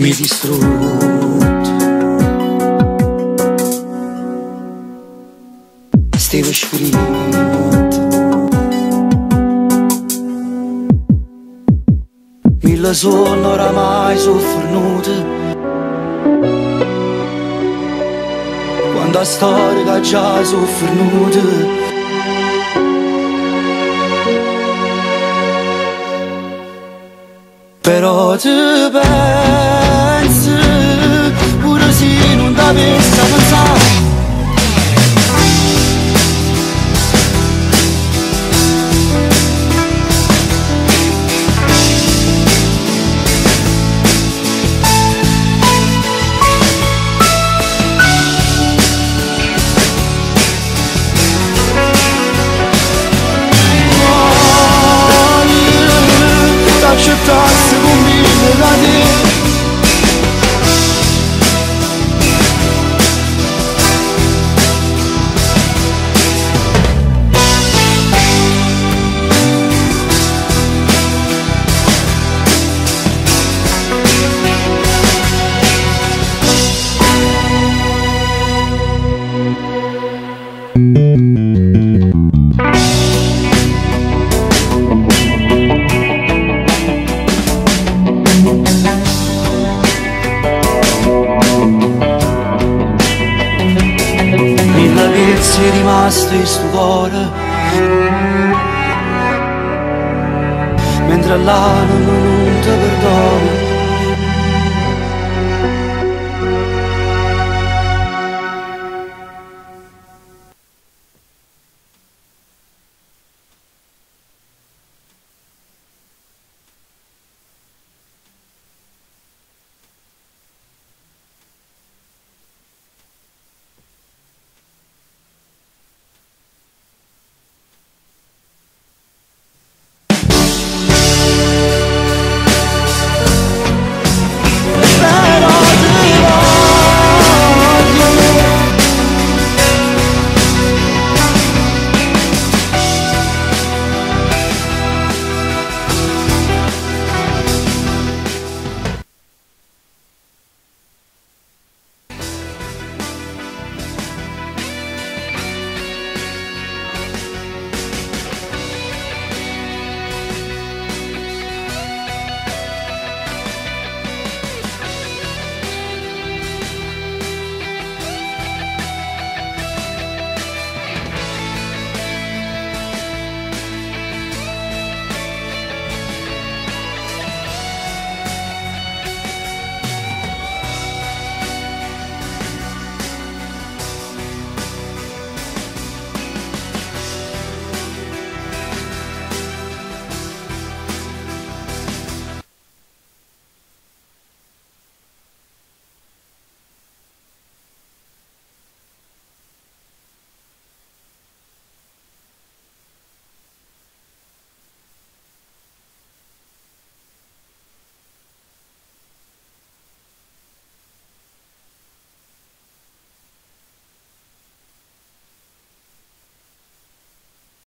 mi distrutto. Stavo scrivendo. Mille sono oramai soffernuti. Quando la storia già soffernuta. Però ti pensi answer È rimasto in cuore Mentre là